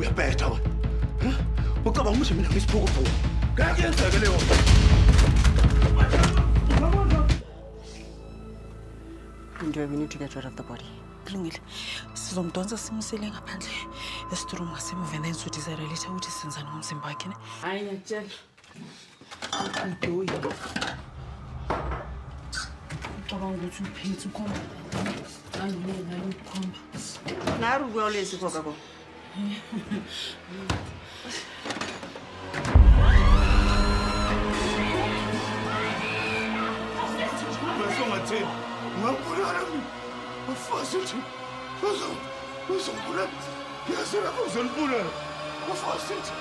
uyabhetha Huh? ucabanga ukuthi mina ngisiphukuphuku ngeke yenzeke leyo. Nje, we need to get rid of the body. kulungile. Sizomdonsa simusele ngaphandle and then sudizayira letha ukuthi senzani ngomzimba wakhe ne? Hayi ngiyakutshela udoyi ucabanga ukuthi uphethe ukhomba? Angiyengalo ukukhomba nari Vazão até. Não apuraram-me. Afasta-te. Vazão. Vazão por aí. Que a será vazando por aí. Afasta-te.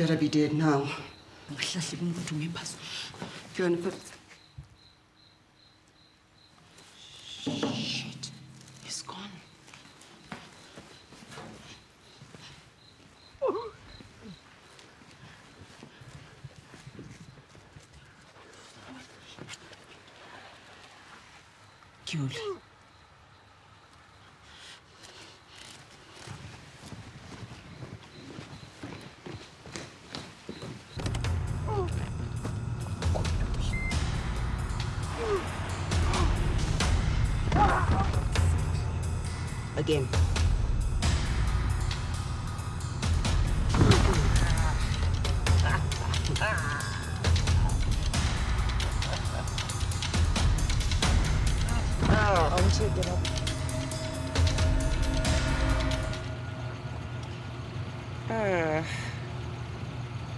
Better be dead now. ngihlahli kumntu ngephasi put shit he's gone Julie. Again. I'll take it up. Ah.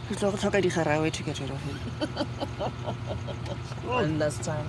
Re tlo go tlhoka digarawe to get rid of him. Last time.